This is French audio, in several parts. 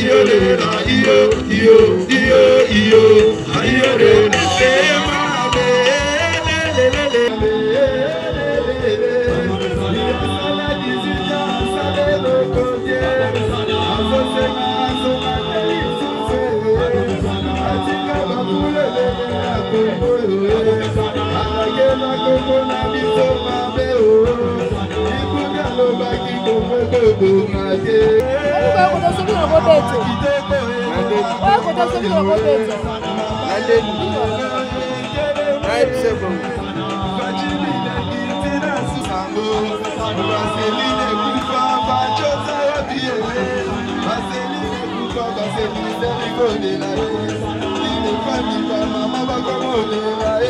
iyo de la iyo iyo iyo iyo ayo de Mama, mama, come on,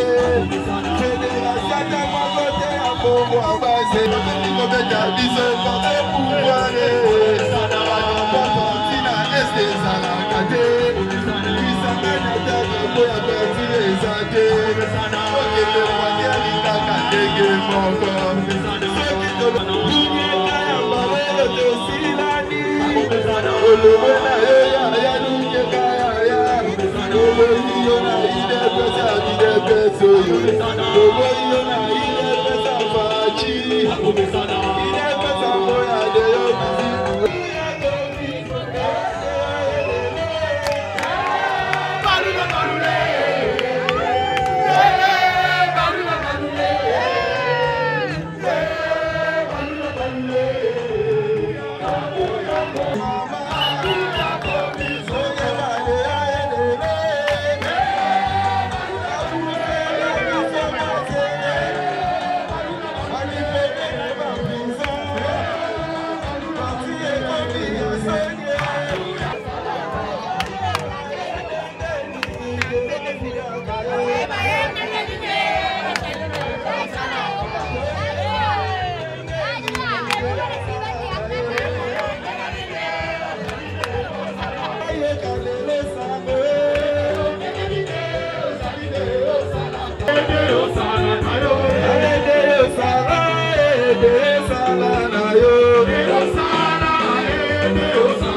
moko abase kobeta biso porte pouvoire baportina este ezalaka te bisanga nataka koya partir eza te okende mwasi alingaka ndenge moko soki tolobinieka ya mawelo tosilani olobe na yo yaya lingeka yaya oboi yo na idepeso ya idepeso yo oboi yo na ide começar na. Deus.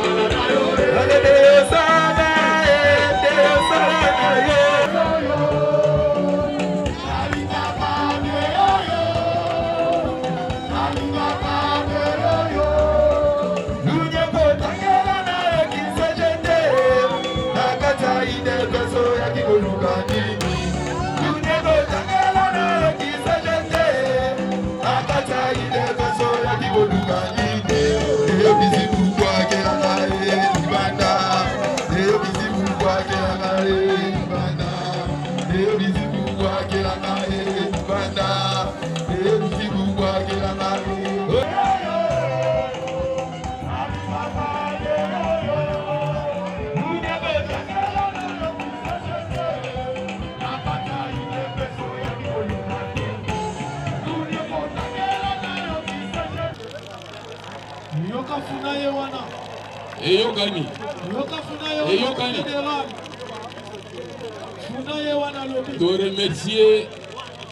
Eyokani eyokani toremercie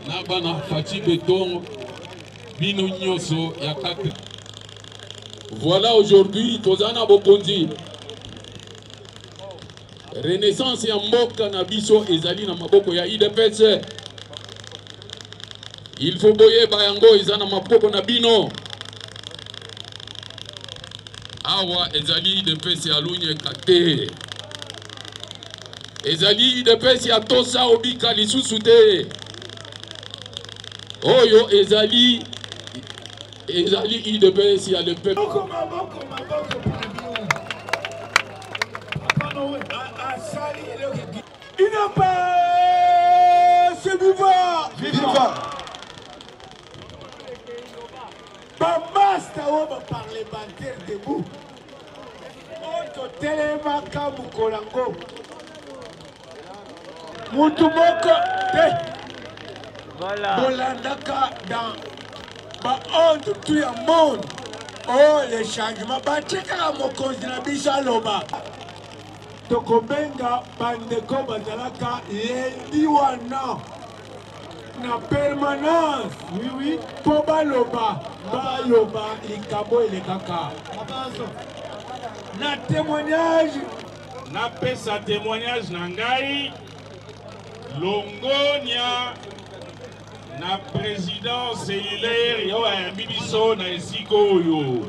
na bana faci beton bino nyonso ya kate voilà aujourd'hui toza na bokonzi. Renaissance ya mboka na biso ezali na maboko ya idps il faut boyeba yango eza na maboko na bino awa ezali idps ya lunyeka te ezali idps ya tosa obika lisusu te. Oyo ezali ezali idps ya le peuple. UDPS viva Viva bamasta oyo baparlementaire debout totelemaka mokolo yango mutu moko te. Bolandaka dans baonde tu ya monde. Oyo le changement batikaka mokonzi na biso aloba. Tokobenga bandeko bazalaka lendi wana na permanence. Wiwi mpo baloba bayoba likambo elekaka na témoignage. Napesa témoignage na ngai. Longonia na président cellulaire oyo ayambi biso na esika oyo.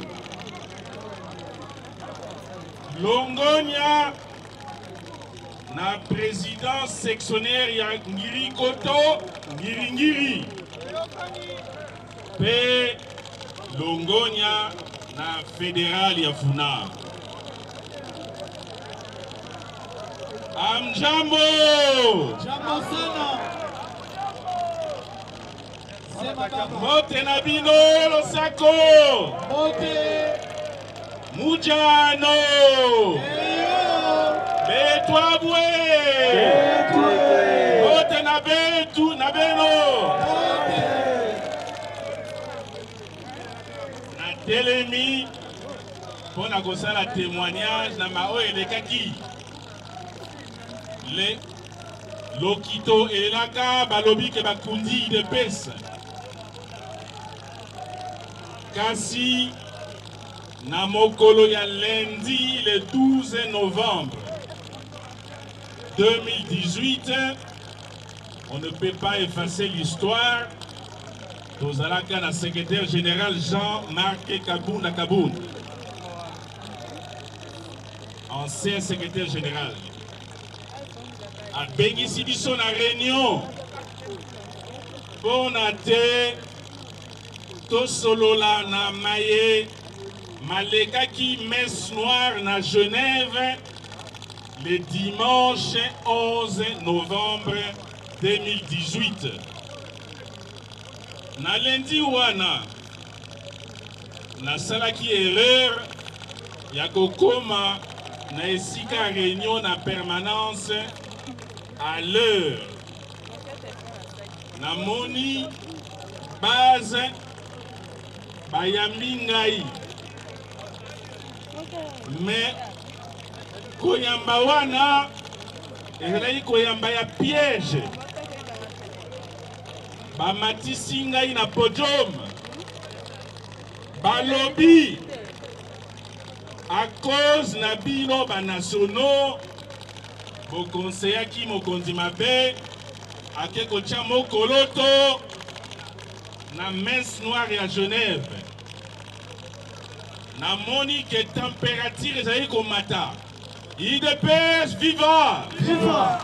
Longonia na président sectionnaire ya ngirikoto ngiringiri. Mpe longonia na fédéral ya funar Amjambo! Jambo sana. Sema baba. Mote na bino losako! Mote. Mujano! Eyo. Betwabwe! Mote na betu na beno! Mote. natelemi mpo na kosala témoignage na maoyo elekaki le lokito elelaka balobi ke bakundi idps kasi na mokolo ya lundi le 12 novembre 2018 on ne peut pas effacer l'histoire. Tozalaka na secrétaire général Jean-Marc Kabunda Kabound ancien secrétaire général abengisi biso na réunion. Mpo na te tosolola na maye. Malekaki messe noire na genève le dimanche 11 novembre 2018 na lendi wana nasalaki erreur ya kokóma na esika réunion na permanence à l'heure. Namoni base bayambi ngai. Me koyamba wana ezalaki koyamba ya piège. Bamatisi ngai na podium. Balobi à cause na bino banationaux bokonseyaki mokonzi mabe ake kotya mokoloto na messe noire ya genève namoni ke température ezali komata idps viva Viva.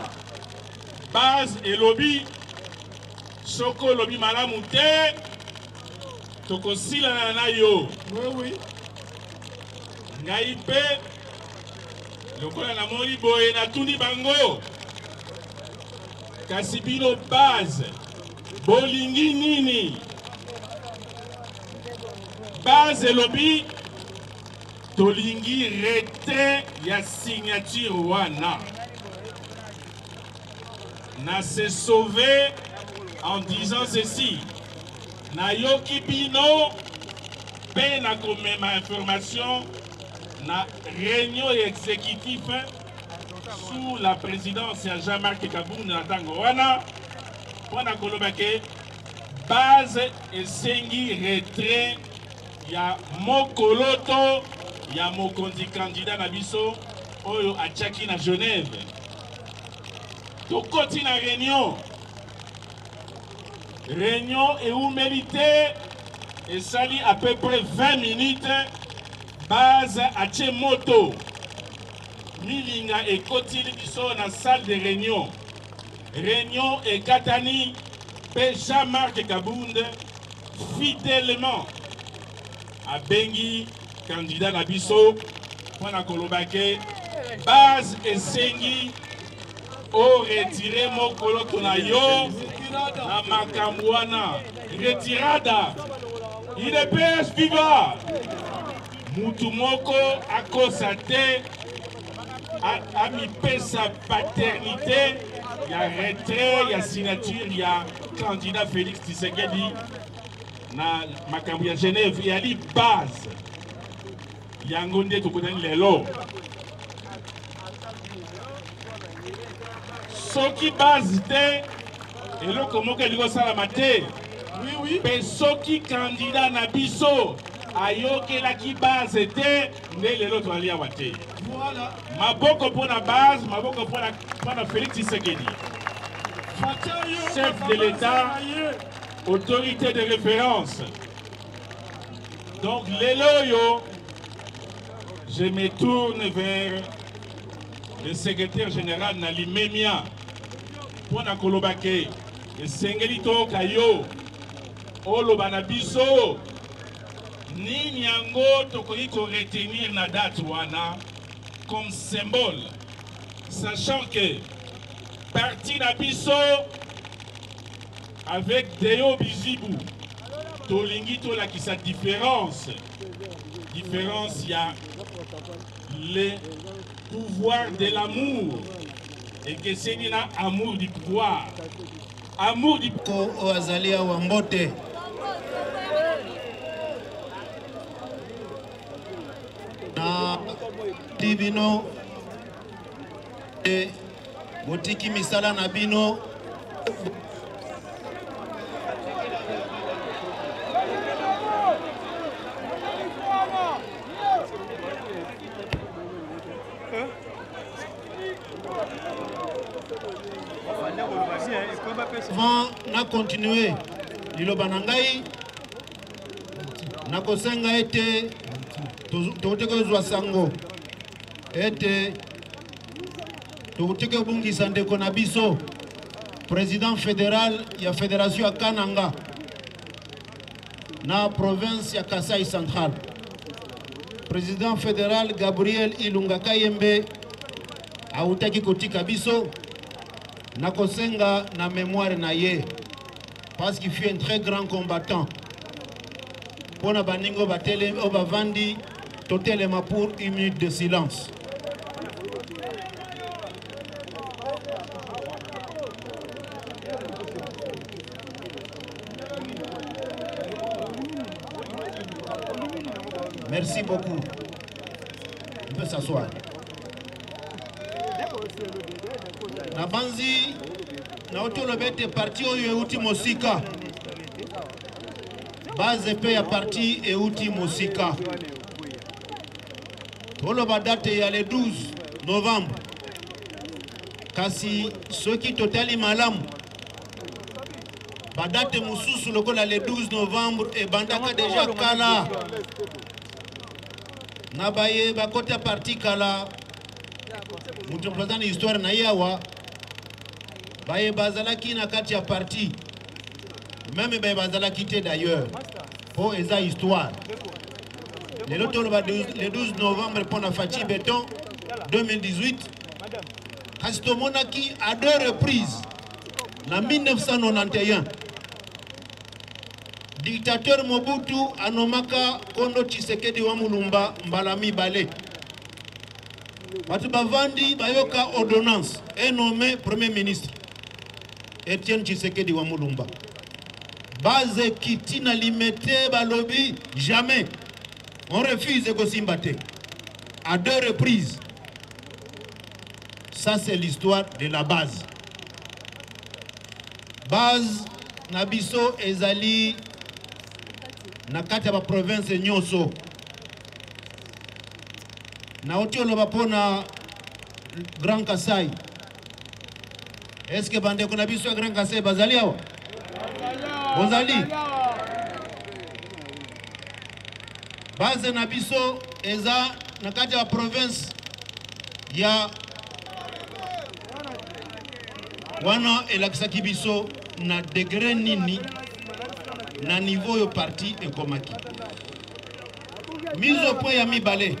base elobi soki olobi malamu te tokosilana na yo Oui, oui. ngai mpe lokola namoni boye natuni bango. Kasi bino base bolingi nini? Base elobi tolingi retrait ya signature wana. Na se sauver en disant ceci nayoki bino mpe nakomema information na réunion exécutif sous la présidence ya Jean-Marc Kabound na ntango wana mpo na koloba ke base esengi retrait ya mokoloto ya mokonzi kandida na biso oyo atiaki na genève. Tokoti na réunion. Réunion eumeli te esali à peu près 20 minutes base atie moto. Milinga ekotili biso na salle de réunion. Réunion ekatani mpe jean-marc kabund fidèlement. Abengi kandida na biso mpo na koloba ke base esengi oretire mokoloto na yo na makambo wana. Retirada. Idps viva mutu moko akosa te a- amipesa paternité ya retrait ya signature ya candidat félix tshisekedi na makambo ya genève. Eyali base yango nde tokutani lelo. Soki base te eloko moko elingi osalama te mpe soki kandida na biso ayokelaki base te nde lelo tozali awa te. Voilà. maboko na base maboko na félix tshisekedi. Chef de l'état autorité de référence. Donc lelo oyo je me tourne vers le secrétaire général na limemia na koloba ke esengeli toyoka yo. Oloba na biso nini yango tokoki koretenir na date wana comme symbole sachant que parti na biso avec deo bizibu tolingi tolakisa différence différence ya le pouvoir de l'amour ekeseni na amour du pouvoir. Amour du mbote na ti bino e botiki misala na bino. Avant na continue liloba na ngai. Nakosenga ete tokoki kozwa sango. Ete tokoki kobungisa ndeko na biso. Président fédéral ya fédération ya kananga na province ya kasai central. Président fédéral gabriel ilunga kayembe awutaki kotika biso. Nakosenga na mémoire na ye. Parce qu'il fut un très grand combattant. Mpona baninga oyo batele- oyo bavandi totelema pour une minute de silence. Merci beaucoup. On peut s'asseoir. Na banzi nauti oloba ete parti oyo euti mosika. Base mpe ya parti euti mosika toloba date ya le 12 novembre. Kasi soki totali malamu badate mosusu lokola le 12 novembre ebandaka deja kala. Na baye bakota parti kala. Moto na histoire na ye awa. Baye bazalaki na kati ya parti. Meme baye bazalaki te d'ailleurs. Mpo eza histoire le 12 novembre mpo na faci beton 2018 kasi tomonaki à deux reprises. Na 1991 dictateur mobutu anomaka kondo tshisekedi wa mulumba mbala mibale bato bavandi bayoka ordonnance enome premier ministre etienne tshisekedi wa mulumba. Base kiti na balobi jamais on refuse kosimba te à deux reprises. Ça c'est l'histoire de la base. Base na biso ezali na kati ya baprovince nyonso. Nauti oloba mpona grand kasai. Eske bandeko na biso ya grand kasai bazali awa? Bozali base na biso eza na kati ya baprovince ya wana elakisaki biso na degre nini na niveau oyo parti ekomaki. Mise point ya mibale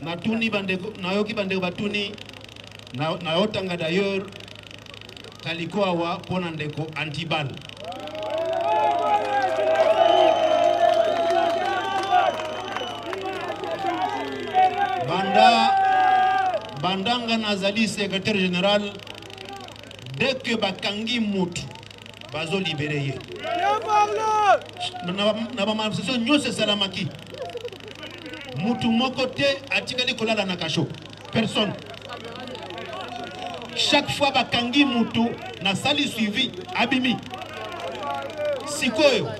natuni bandeko nayoki bandeko batuni na- nayotanga d'ailleurs kaliko awa mpo na ndeko antibal bandanga nazali secrétaire général dès que bakangi motu bazolibere ye. Na ba- na bamanifestation atikali kolala na kasho. Personne. Chaque fois bakangi mutu nasali suivi abimi. Sikoyo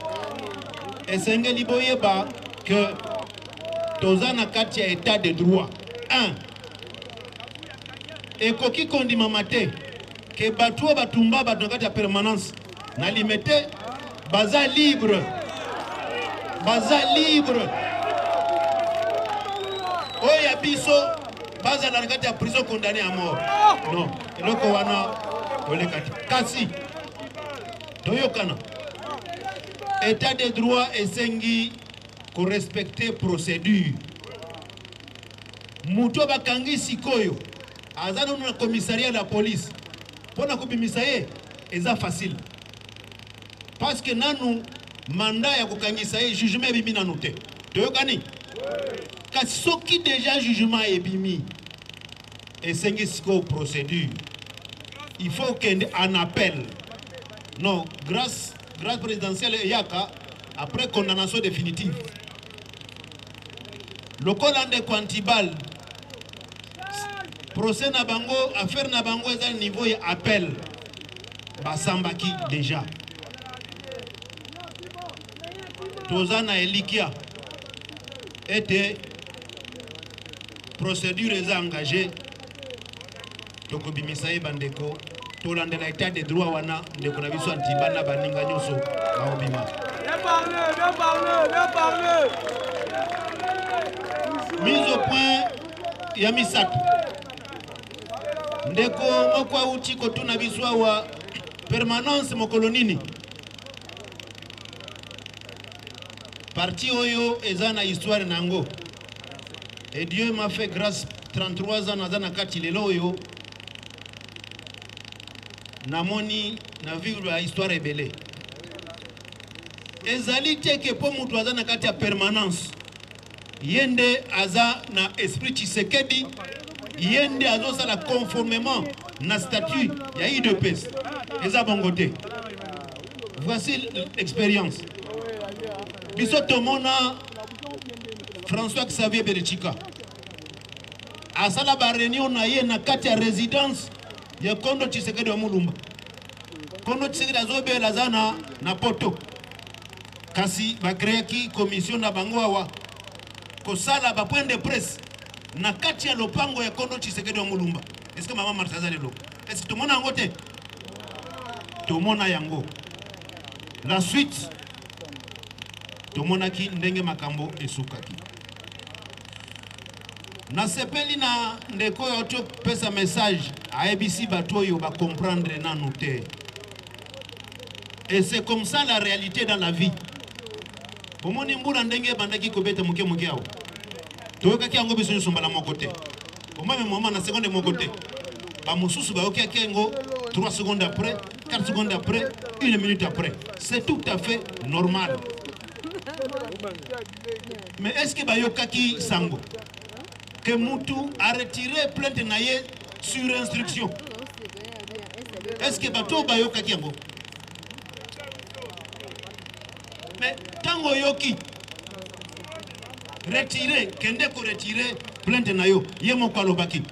esengeli boyeba ke toza na kati ya état de droit. 1 ekoki kondimama te ke bato oyo batumba bato na kati ya permanence. Na limete baza libre. Baza libre. Oyo ya biso bazala na kati ya prison condamné à mort. Non eloko wana oleka te. Kasi toyokana. État de droit esengi korespecte procédure. Moto bakangi sikoyo aza nano na commissariat ya police. Mpo na kobimisa ye eza facile. Parce que nanu manda ya kokangisa ye jugement ebimi nanu te. Toyokani kasi soki déjà jugement ebimi esengi sikoyo procédure. Il faut okende en appel. Non grâce grâce présidentielle eyaka après condamnation définitive. Lokola ndeko antibal procès na bango affaire na bango eza niveau ya appel. Basambaki déjà. Toza na elikia. Ete procédure eza engagé tokobimisa ye bandeko. Tolandela état de droit wana ndeko na biso antiba na baninga nyonso baobima. Mise au point ya misato ndeko moko awuti kotuna biso awa permanence mokolo nini? Parti oyo eza na histoire na yango et dieu m'a fait grâce 33 ans naza na kati lelo oyo. Namoni na vivre ya histoire ebele. Ezali te ke mpo moto aza na kati ya permanence. Ye nde aza na esprit tshisekedi ye nde azosala conformément na statut ya idps eza bongo te. Voici l'expérience. Biso tomona françois xavier berechika asala bareunion na ye na kati ya résidence ya kondo tshisekedi wa mulumba. Kondo tshisekedi azobela aza na, poto. Kasi commission na bango kosala bapoint de presse na kati ya lopango ya kondo tshisekedi wa mulumba eske mama marsa aza lelo eske tomona yango te? Tomona yango. La suite tomonaki ndenge makambo esukaki. Nasepeli na ndeko oyo topesa message ayebisi bato oyo bacomprendre nanu te. Et c'est comme ça la réalité dans la vie. Omoni mbula ndenge ebandaki kobeta moke moke awa toyokaki yango biso nyonso mbala moko te. Omame moma na seconde moko te. Bamosusu bayokaki yango 3 secondes après 4 secondes après 1 minute après. C'est tout à fait normal. Mais est ce que bayokaki sango? Ke mutu aretire plainte na ye sur instruction. Est ce que bato oyo bayokaki yango? Mais ntango oyoki retire kende koretire plainte na yo. Ye moko alobaki.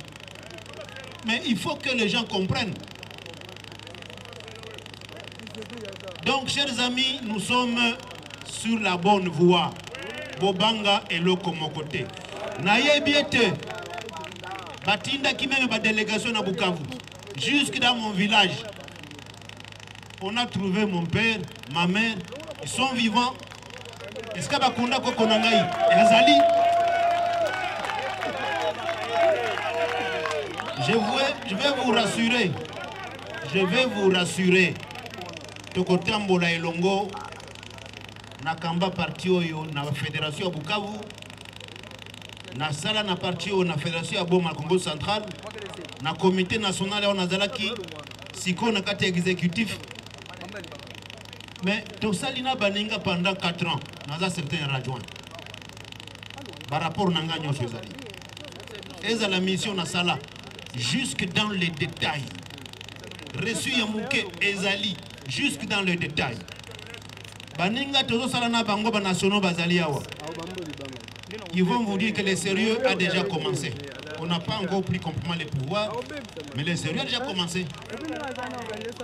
Mais il faut que les gens comprennent. Donc chers amis nous sommes sur la bonne voie. Bobanga eloko moko te nayebi ete batindaki meme badélégation na bukavu. Jusque dans mon village on a trouvé mon père ma mère. Ils sont vivants esika bakunda koko na ngai ezali? Je, je vais vous rassurer. Je vais vous rassurer. Tokotambola elongo nakamba parti oyo na fédération ya bukavu nasala na parti oyo na fédération ya boma congo central na comité national oyo nazalaki sikoyo na kati exécutif mais tosali na baninga pendant 4 ans naza certain radjoint barapport na ngai nyonso ezali. Ezala mission nasala jusque dans les détails. Reçu ezali jusque dans le détail baninga tozosala na bango banationaux bazali awa. Ils vont vous dire que le sérieux a déjà commencé on n'a pas encore pris complètement les pouvoirs, mais les sérieux a déjà commencé.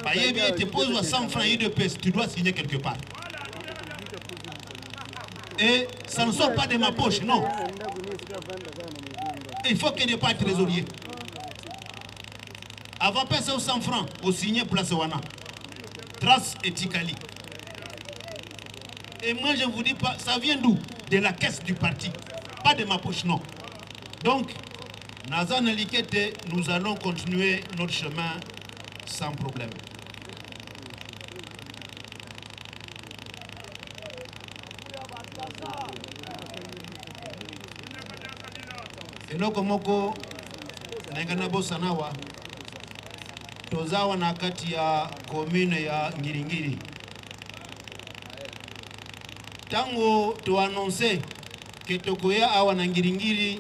Bayebi te pose 100 francs IDPS, tu dois signer quelque part. Et ça ne sort pas de ma poche, non. Il faut qu'il n'y ait pas de trésorier. Avant passer aux 100 francs, au signer place Wana. Trace et Tikali. Et moi, je ne vous dis pas, ça vient d'où? De la caisse du parti. Pas de ma poche, non. Donc, Nazan Likete, nous allons continuer notre chemin sans problème. eloko moko ndenge nabosana awa toza awa na kati ya commune ya ngiringiri ntango toannonce ke tokoya awa na ngiringiri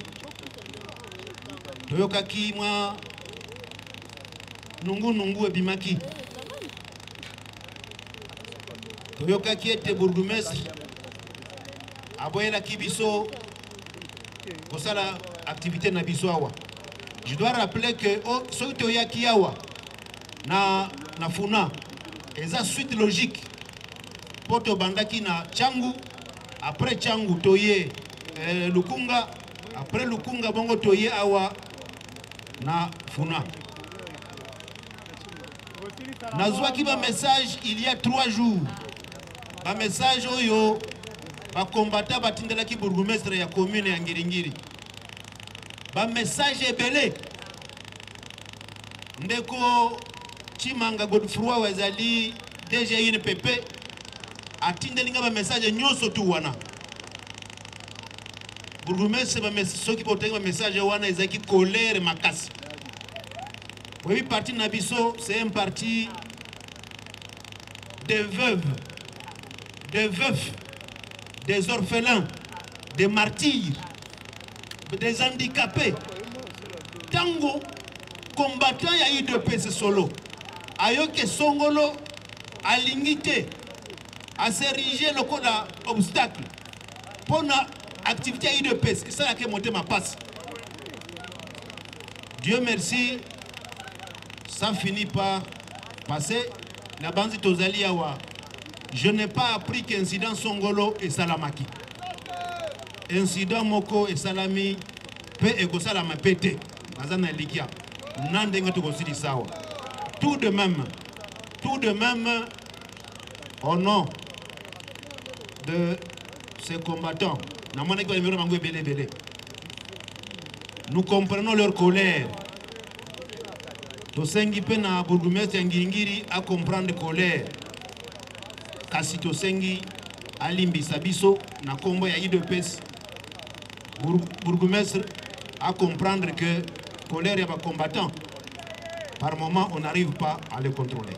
toyokaki mwa. Nungunungu ebimaki. Toyokaki ete bourgmestre aboyelaki biso. Kosala activité na biso awa. Je dois rappeler que oh, soki toyaki awa na, na funa eza suite logique. Mpo tobandaki na cangu après cangu toye eh, lukunga après lukunga bongo toye awa na funa. Nazwaki bamessage il y a trois jours. Bamessage oyo bakombata batindelaki bourgmestre ya commune ya ngiringiri. Bamessage ebele. Ndeko chimanga godefroi oyo ezali dg inpp atindeli nga bamessage nyonso tu wana bourgmestre soki botengi bamessage wana ezalaki colere makasi. Oyebi parti na biso c'est un parti des veuves des veufs des orphelins des martyrs des handicapés. Ntango combattant ya idps solo. Ayoki songolo alingi te aserige lokola obstacle. Mpona activité ya idps esalaki motema mpasi dieu merci ça finit par passer. Na banzi tozali awa je n'ai pas appris qu'incident songolo esalamaki incident moko esalami mpe ekosalama mpe te naza na elikya na ndenge tokosilisa awa tout de même tout de même au nom de ces combattants nous comprenons leur colère. Tosengi mpe na bourgmestre ya ngiringiri acomprendre colère. Kasi tosengi alimbisa biso na nkombo ya idps bourgmestre à comprendre que colère ya bacombattant par moment on n'arrive pas à le contrôler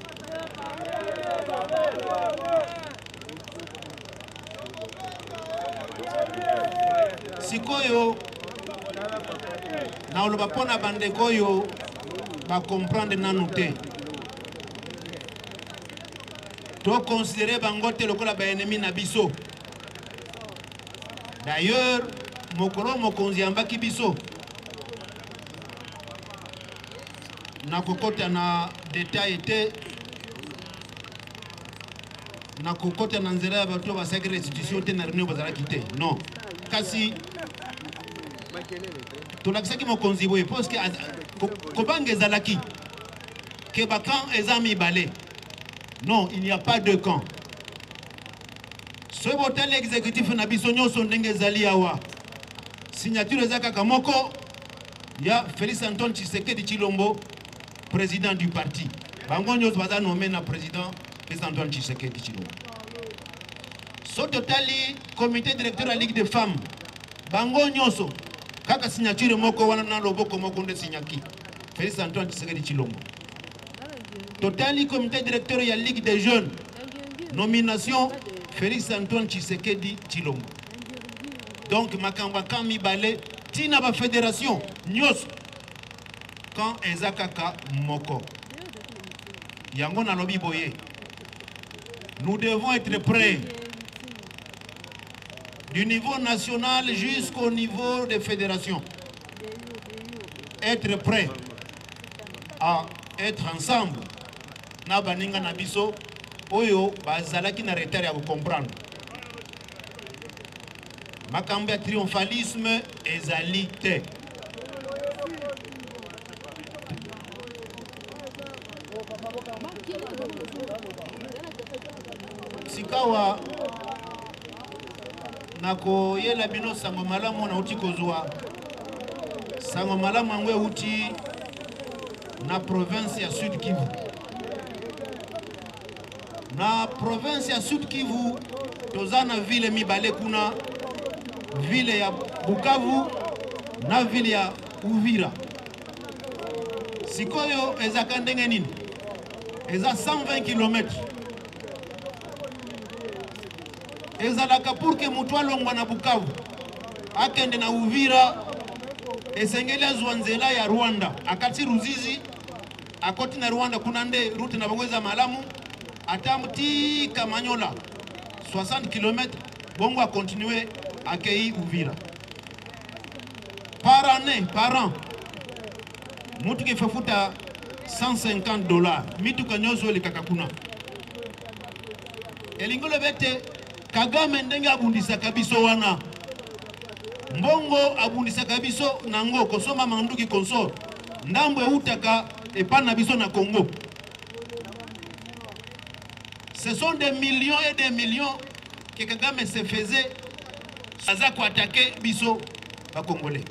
sikoyo naoloba mpo na bandeko oyo bacomprendre nanu te. Toconsidere bango te lokola baennemi na biso. D'ailleurs mokolo mokonzi yambaki biso. Na kokota na detail te. Na kokota na nzela ya bato basalaki restitution te na réunion bazalaki te. Non. Kasi tolakisaki mokonzi boye poske kobanga ezalaki. Ke bakamp eza mibale. Non il n'y a pas de camp. Soki botali exécutif na biso nyonso ndenge ezali awa signature eza kaka moko ya félix antoine tshisekedi tshilombo président du parti. Bango nyonso baza nome na président félix antoine tshisekedi tshilombo. So totali comité directeur ya ligue de femmes bango nyonso kaka signature moko wana na loboko moko nde signaki félix antoine tshisekedi tshilombo. Totali comité directeur ya ligue des jeunes. Nomination félix antoine tshisekedi tshilombo. Donc makambo aka mibale ntina bafédération nyonso quand eza kaka moko. Yango nalobi boye. Nous devons être prêts du niveau national jusqu'au niveau des fédérations. Être prêt à être ensemble. Na baninga na biso oyo bazalaki na retard ya kocomprendre makambo ya triomphalisme ezali te nakoyela bino sango malamu oyo nauti kozwa. Sango malamu yango euti na province ya sud kivu. Na province ya sud kivu toza na ville mibale kuna ville ya bukavu na ville ya uvira. Sikoyo ezaka ndenge nini? Eza 120 km ezalaka pour ke alongwa na bukavu akende na uvira esengeli azwa nzela ya rwanda. Akati ruzizi akoti na rwanda kuna nde rute na bango eza malamu ata tika kamanyola 60 km bongo akontinue akei uvira. Par année par an mutuka efefuta 150 dollars. Mituka nyonso elekaka kuna. Elingi olobi ete kagame ndenge abundisaka biso wana mbongo abundisaka biso nango kosomba manduki consort. Ndambo eutaka epai na biso na congo. Ce sont des millions et des millions que kagame se faisait aza koatake biso bakongole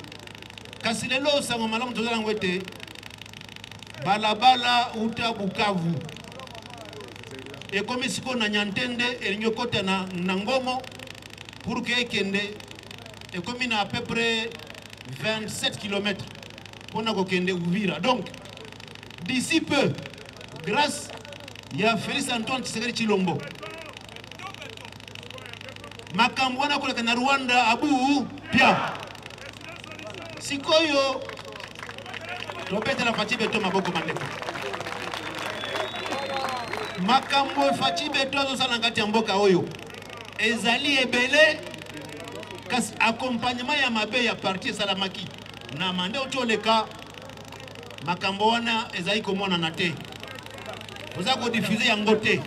kasi lelo sango malamu toza yango ete balabala uta bukavu ekomi sikoyo na nyantende elingi okota na, na ngomo pour ke ekende ekomi na à peu près 27 km mpona kokende uvira. Donc d'ici peu grâce ya félix antoine tshisekedi tshilombo makambo wana koleka na rwanda abu pia sikoyo tobetela faci beto maboko mandeko makambo faci beto azosala na kati ya mboka oyo. Ezali ebele kasi accompagnement ya mabe ya parti esalamaki. Na mande oti oleka makambo wana ezali komonana te. Oza kodifuze yango te.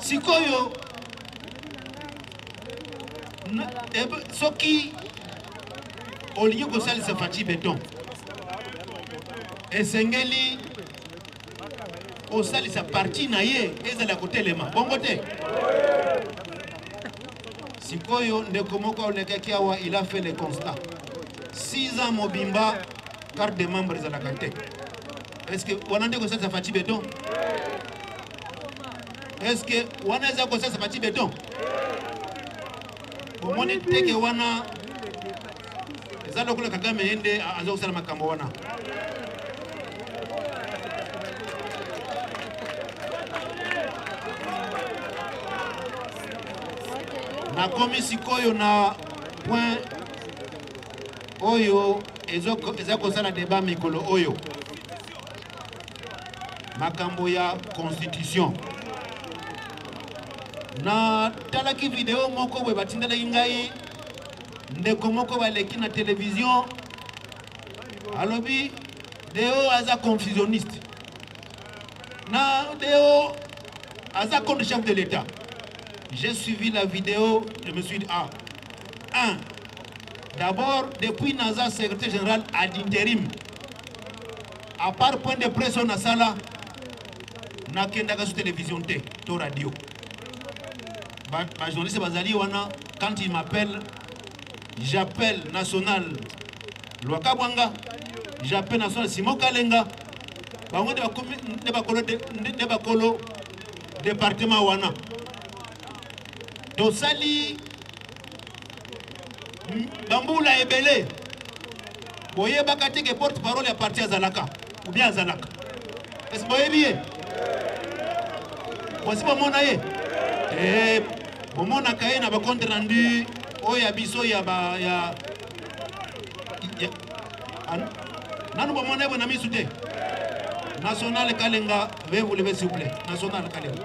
Sikoyo na- ebe- soki olingi kosalisa faci beton esengeli osalisa parti na ye ezala kotelema. Bongo te. Sikoyo ndeko moko olekaki awa il a fait le constat 6 ans mobimba carte de membre ezalaka te. Est ce que wana nde kosalisa faci beton est ce que wana eza kosalisa faci beton omoni teke wana eza lokola kagame ye nde aza kosala makambo wana nakomi sikoyo na point oyo eza kosala deba mikolo oyo. Makambo ya constitution. Natalaki video moko boye batindelaki ngai ndeko moko baleki na televizio alobi deo aza confusionniste. Na deo aza contre chef de l'état j'ai suivi la vidéo je me suis dit ah un d'abord depuis naza secrétaire général ad intérim à part point de presse oyo nasala nakendaka sur télévision te to radio. Ba- bajournaliste bazali quand il m'appelle j'appelle national lwaka bwanga j'appelle national simo kalenga département wana tosali bambula ebele. Boyebaka teke porte parole ya parti azalaka ou bien azalaka ese boyebi ye? Bosi bomona ye. Eh, bomonaka ye na bacompte rendu oyo ya biso ya ba ya ya- an- nanu bomona ye boye na misu te. National kalenga lever s'il vous plaît. National kalenga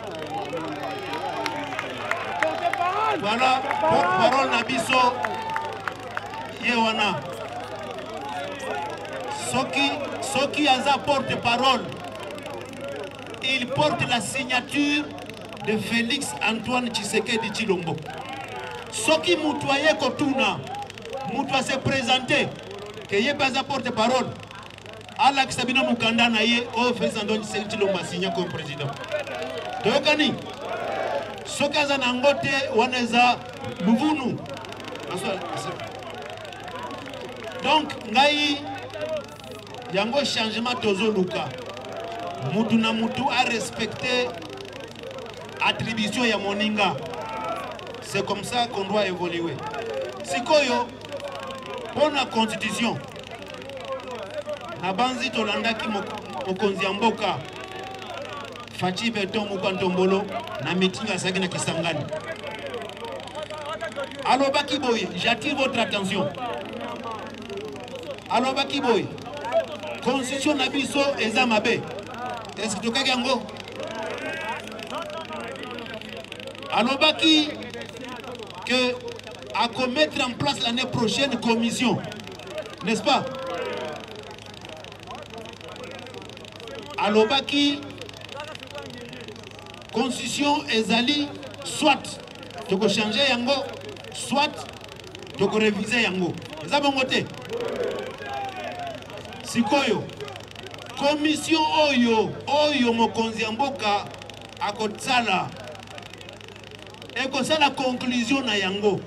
voilà porte-parole na biso. Ye wana. Soki soki aza porte-parole il porte la signature de Félix Antoine Tshisekedi Chilombo soki mutu kotuna mutu ase présente ke ye mpe aza porte-parole alakisa bino mokanda na ye oyo Félix Antoine Tshisekedi asinya comme président soki aza na yango te wana eza luvunu donc ngai yango changement tozoluka. Mutu na mutu attribution ya moninga. C'est comme ça qu'on doit évoluer. Sikoyo mpo na constitution. Na banzi tolandaki mok- mokonzi ya mboka faci beton muka ntombolo na mitinga azalaki na kisangani. Alobaki boye j'attire votre attention. Alobaki boye constitution na biso eza mabe. Eske tokaki yango? Alobaki que akomettre en place l'année prochaine commission n'est-ce pas? Alobaki constitution ezali soit tokochange yango. Soit tokorevise yango. Eza bongo te. Sikoyo commission oyo oyo mokonzi ya mboka akosala ekosala conclusion na yango.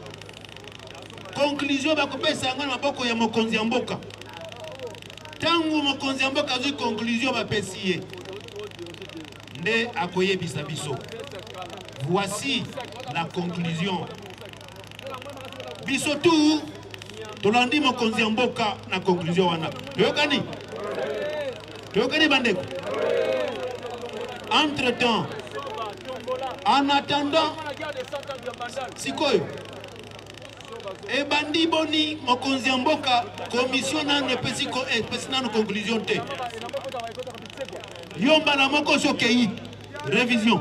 Conclusion bakopesa yango na maboko ya mokonzi ya mboka. Ntango mokonzi mboka azwi conclusion bapesi ye nde akoyebisa biso. Voici la conclusion. Biso tu tolandi mokonzi ya mboka na conclusion wana. Toyokani? Toyokani bandeko? Entre temps en attendant sikoyo ebandi boni mokonzi ya mboka commission nano epesi nano conclusion te yo mbala moko osi révision.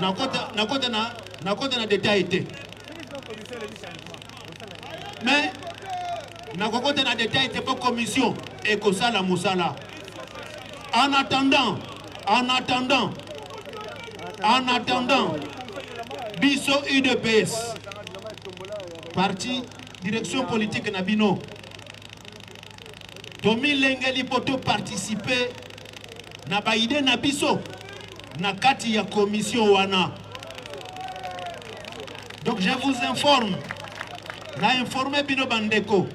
Nakota na nakota na détail te. Mais na détail te mpo commission ekosala mosala. En attendant en attendant en attendant biso udps parti direction politique na bino tomilengeli mpo toparticipe na baide na biso na kati ya commission wana. Donc je vous informe na informe bino bandeko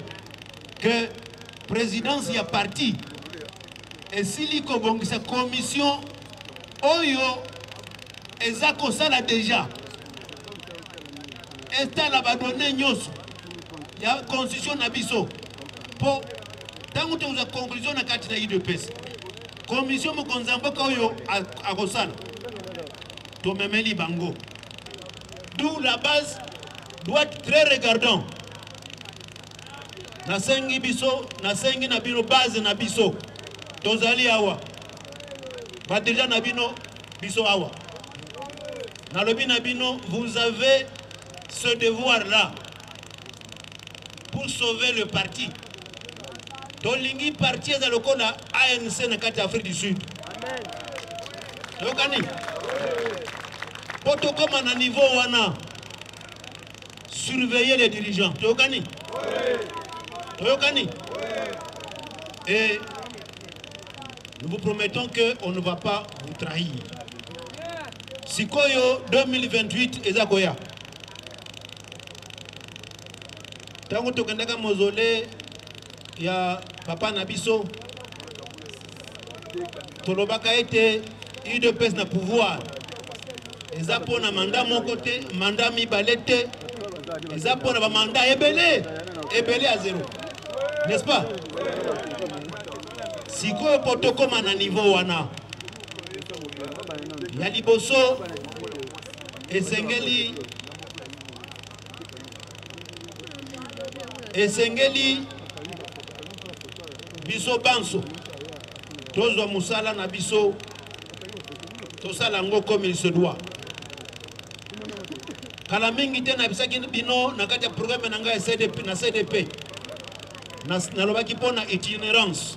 que présidence ya parti esili kobongisa commission oyo eza kosala deja etala badone nyonso ya constitution na biso mpo ntango tokozwa conclusion na kati na idps commission mokonzi ya mboka oyo akosala tomemeli bango. D'où la base doit être très regardant. Nasengi biso nasengi na base na biso. Awa. Badeja na bino biso awa. Bino vous avez ce devoir là pour sauver le parti tolingi parti eza lokola anc na kati ya afrique du sud. Toyokani mpo tokóma na niveau wana surveiller les dirigeants. Toyokani toyokani et nous vous promettons qu'on ne va pas vous trahir. Sikoyo 2028 eza koya. Ntango tokendaka mozole ya papa na biso tolobaka ete udps na pouvoir eza mpo na manda moko te manda mibale te eza mpo na bamanda ebele ebele ya zero n'est-ce pas? Sikoyo mpo tokóma na niveau wana ya liboso esengeli biso banso tozwa mosala na biso. Tosala yango comme il se doit. Kala mingi te nayebisaki bino na kati ya programme na ngai na cdp nalobaki mpo na itinérance.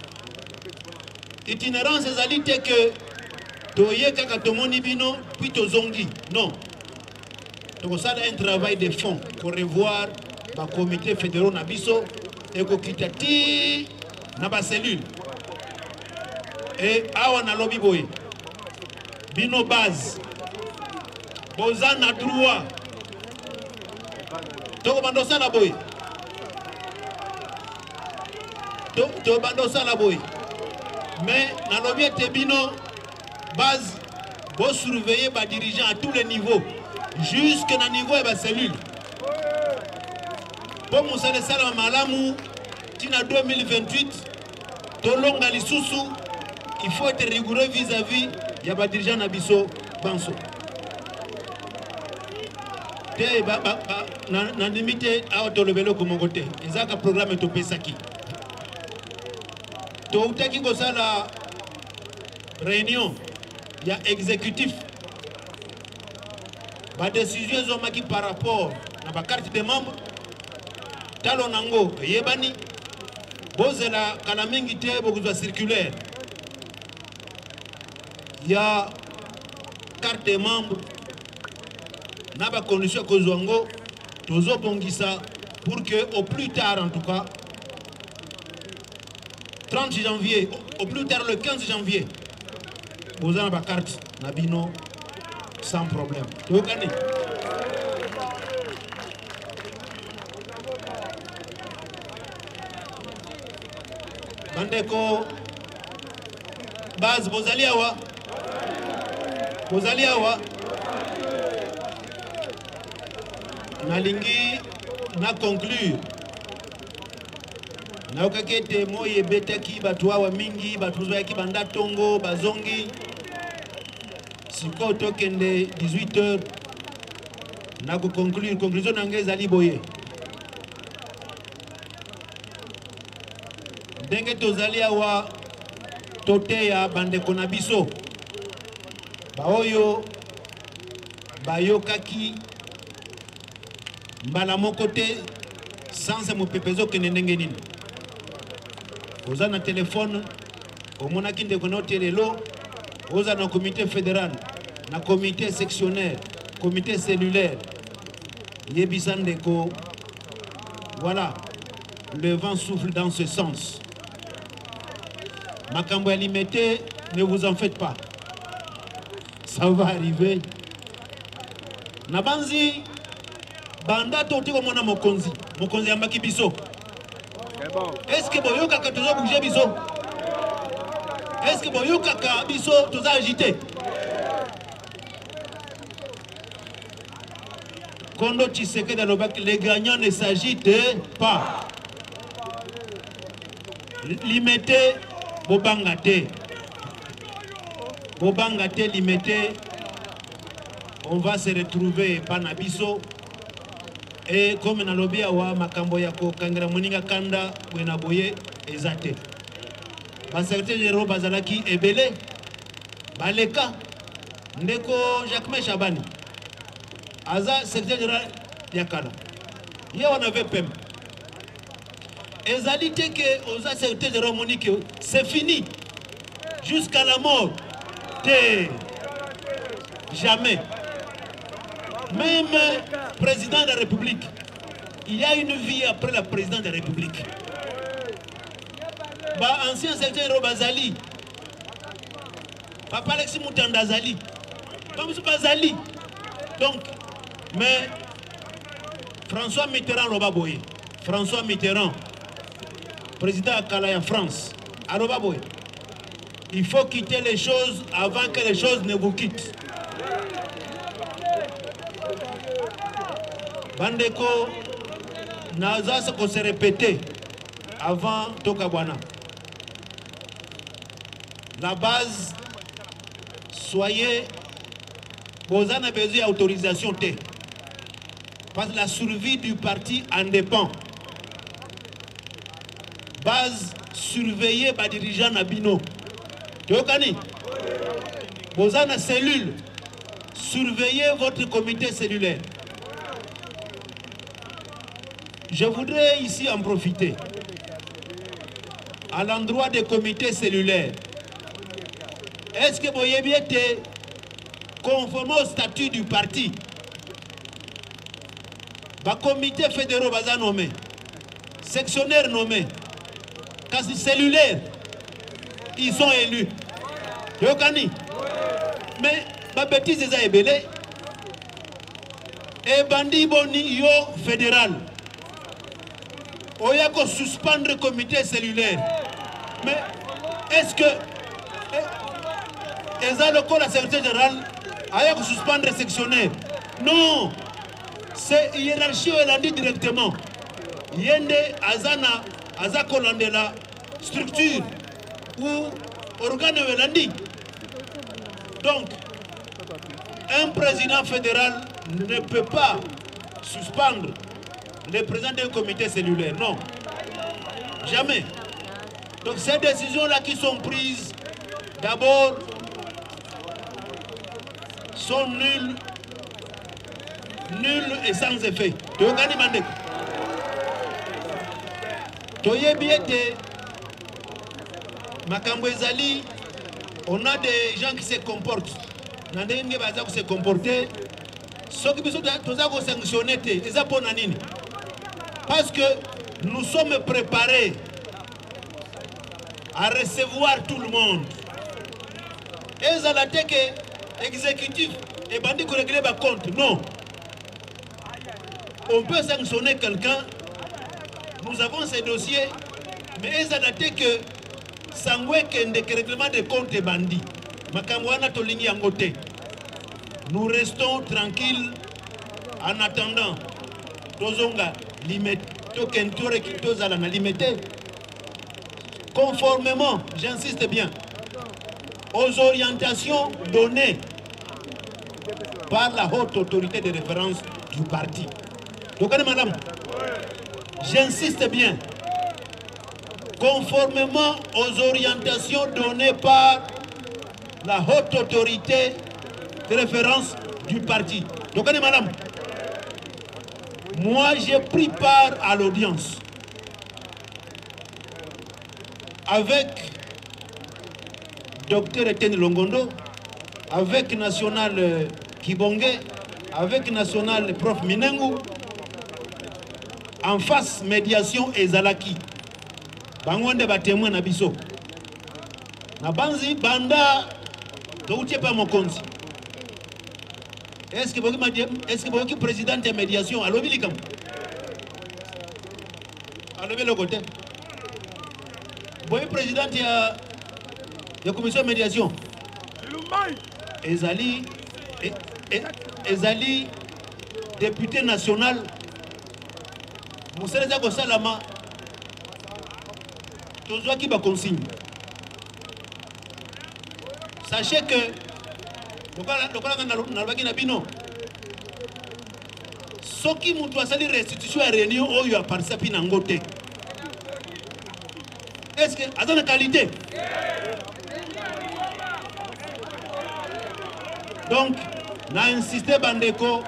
Itinérance ezali te ke toye kaka tomoni bino puis tozongi. Non. Tokosala un travail de fond korevoir bacomité fédéraux na biso. Ekokita ti na bacellule e awa nalobi boye. Bino base. Boza na droit. Tokobanda osala boye. To- tobanda osala boye. Mais nalobi ete bino base bosurveille badirigeant à tous les niveaux. Jusque na niveau ya bacellule mpo mosala esalama malamu ntina 2028 tolonga lisusu il faut être rigoureux vis-à-vis ya badirigeant na biso banso. Te nandimi te awa tolobeli oko moko te. Ezaka programme topesaki. Toutaki kosala réunion ya exécutif. Badécision ezwamaki par rapport na bacarte de membre talo nango eyebani bozela kala mingi te bokozwa circulaire. Ya carte membre na bacondition ya kozwa ngo tozobongisa pour que au plus tard en tout cas 30 janvier au plus tard le 15 janvier boza na bacarte na bino sans problème. Toyokani bandeko. Base bozali awa? Bozali awa? Nalingi na conclure. Nayokaki ete moi ebetaki bato awa mingi bato ozwayaki banda ntongo bazongi. Sikoyo tokende 18 heures na koconclure conclusion na ngai ezali boye ndenge tozali awa toteya bandeko na biso. Baoyo bayokaki mbala moko te sanse mopepe ezokende ndenge nini. Oza na telefone omonaki ndeko na yo te lelo oza na comité fédéral na comité sectionnaire comité cellulaire. Yebisa ndeko voilà le vent souffle dans ce sens makambo ya ne vous en faites pas. Ça va arriver. Na banzi banda toti komona mokonzi. Mokonzi yambaki biso. Estce boyokaka tozobouge biso? Estce boyokaka biso toza agité? Kondo tshisekedi alobaki les gagnants ne s'agite pas. Limete bobanga te. Bobanga te limete. On va se retrouver epa na biso. E comme nalobi awa makambo ya kokangela moninga kanda boye na boye eza te. Basekretare généraux bazalaki ebele. Baleka ndeko jacquemain chabani. Aza secrétaire général ya kala. Ye wana ve pem ezali te ke oza c'est fini. Jusqu'à la mort. Jamais. Même président de la république il y a une vie après la présidence de la république. Ba ancien secrétaire général bazali papa alexis mutanda azali. Bamosusu bazali donc mais françois mitterrand boye françois mitterrand président ya kala ya france. Aloba boye il faut quitter les choses avant que les choses ne vous quittent. Bandeko naza kose répéter avant toka bwana. La base soyez boza na besoin ya autorisation te parce que la survie du parti en dépend base surveiller badirigeant na bino toyokani boza na cellule. Surveillez votre comité cellulaire. Je voudrais ici en profiter. À l'endroit des comités cellulaires. Est-ce que vous avez été conforme au statut du parti Les comités fédéraux baza nommé, sectionnaires nommés, quasi cellulaires, ils sont élus. Mais ma bêtise est ébélée. Et bandi boni yo fédéral. Oya ko suspendre comité cellulaire. Mais est-ce que eza lokola secrétaire général aya ko suspendre sectionnaire? Non c'est hiérarchie oyo elandi directement ye nde aza na aza kolandela structure ou organe oyo elandi donc un président fédéral ne peut pas suspendre le président d'un comité cellulaire. Non. Jamais. Donc ces décisions là qui sont prises d'abord sont nulles, nulles et sans effet. On a des gens qui se comportent. Na ndenge baza kose comporter soki biso toza nini? Parce que nous sommes préparés à recevoir tout le monde. Ezala te ke exécutif ebandi koréguler bacompte non. On peut sanctionner quelqu'un. Nous avons ces dossiers mais ezala te ke sango ekende ke règlement de compte ebandi makambo wana tolingi yango te. Nous restons tranquilles. En attendant tozonga limité conformément j'insiste bien aux orientations données par la haute autorité de référence du parti. J'insiste bien, conformément aux orientations données par la haute autorité de référence du parti. Donc, madame, moi j'ai pris part à l'audience avec Dr Etienne Longondo, avec National Kibonge, avec National Prof Minengu, en face médiation ezalaki. bango nde batemoin na biso. Na banzi banda touti epai mokonzi. Estce boyoki boyoki présidente ya médiation? Alobi likambo. Alobi eloko te. Boyi présidente ya ya commission ya médiation. Ezali e, e, ezali député national. Mosala eza kosalama. Tozwaki baconsigne sachez que lokolanga nalobaki na bino soki moto asali restitution ya réunion oyo aparticipi nango te est ce que aza na qualité? Donc, n'a insisté Bandeko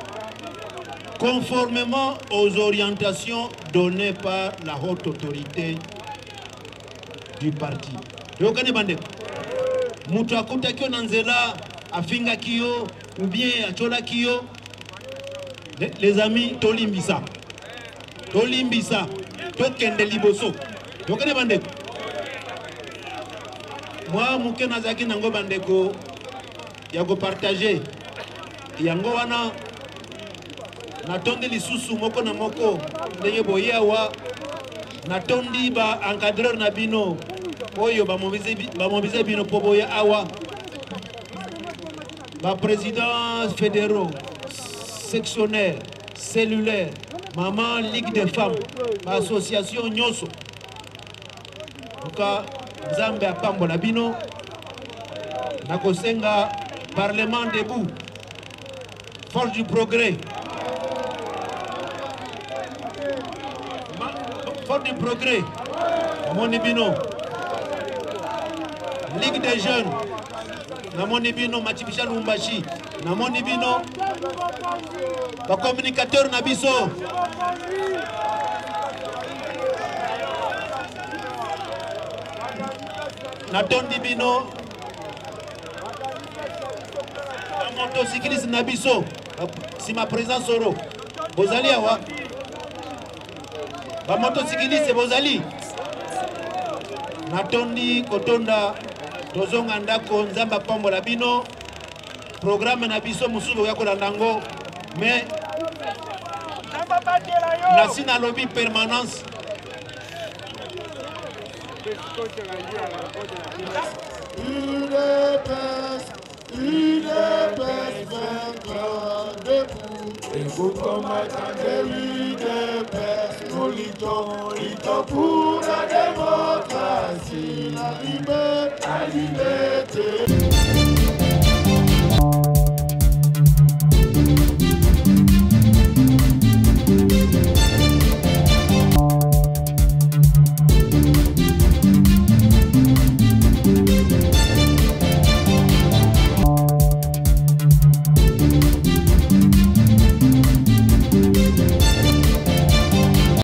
conformément aux orientations données par la haute autorité du parti. Yokani Bandeko. Mutu akutaki yo na nzela afingaki yo ou bien acholaki yo. Les, amis tolimbisa. Tolimbisa. Tokende liboso. Yokani bandeko. Mwa moke nazalaki nango bandeko ya kopartage yango wana natondi lisusu moko na moko ndenge boye awa natondi baencadreur na bino oyo bamobize bino mpo boya awa. Baprésident fédéraux sectionnaire cellulaire mama ligue des femmes baassociation nyonso tuka nzambe apambola bino. Nakosenga parlement debout. Force du progrès. Force du progrès. Namoni bino ligue des jeunes. Namoni bino machipisha lumbashi namoni bino bacommunicateur na biso. Natondi bino na motocycliste na biso. Nsima président soro bozali awa. Bamotocycliste bozali. Natondi kotonda tozonga ndako nzambe apambola bino. Programe na biso mosusu bokoya kolanda yango. Me nasi nalobi permanence. Ekokoma tangeli de pe nolito lito puna demo démocratie, la liberté, la liberté.